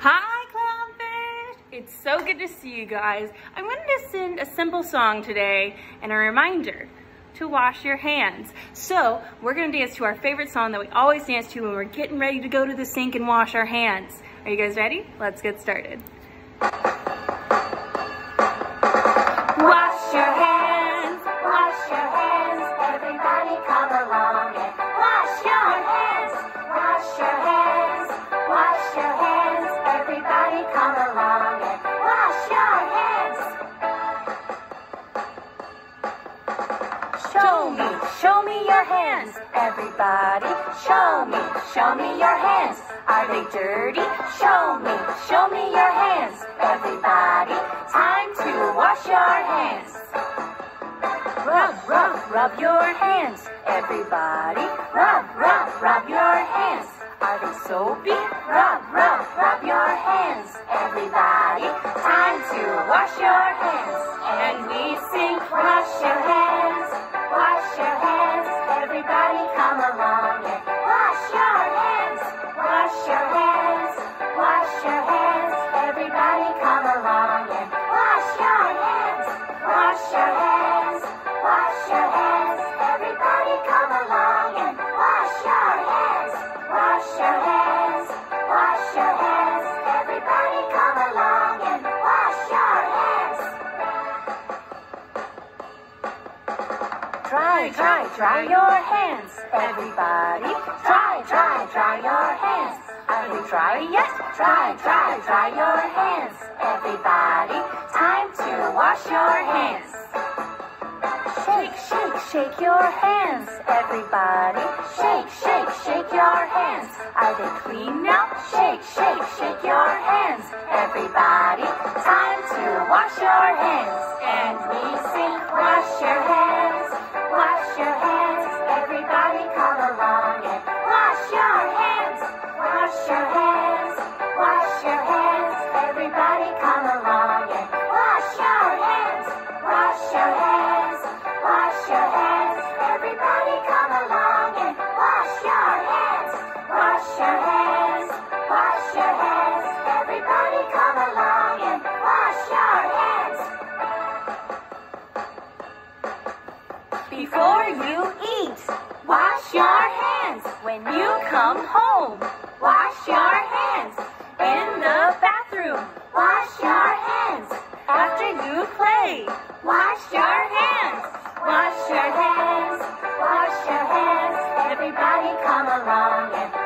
Hi, Clownfish! It's so good to see you guys. I'm going to sing a simple song today and a reminder to wash your hands. So we're going to dance to our favorite song that we always dance to when we're getting ready to go to the sink and wash our hands. Are you guys ready? Let's get started. Your hands, everybody, show me, show me your hands. Are they dirty? Show me, show me your hands, everybody. Time to wash your hands. Rub, rub, rub your hands, everybody. Rub, rub, rub your hands. Are they soapy? Rub, rub, rub your hands, everybody. Time to wash your hands. Try, try, dry your hands. Everybody, try, try, dry your hands. Are we dry yet? Try, try, dry your hands. Everybody, time to wash your hands. Shake, shake, shake your hands. Everybody, shake, shake, shake your hands. Are they clean now? Shake, shake, shake your hands. Everybody, time to wash your hands. you eat. Wash your hands when you come home. Wash your hands in the bathroom. Wash your hands after you play. Wash your hands. Wash your hands. Wash your hands. Everybody come along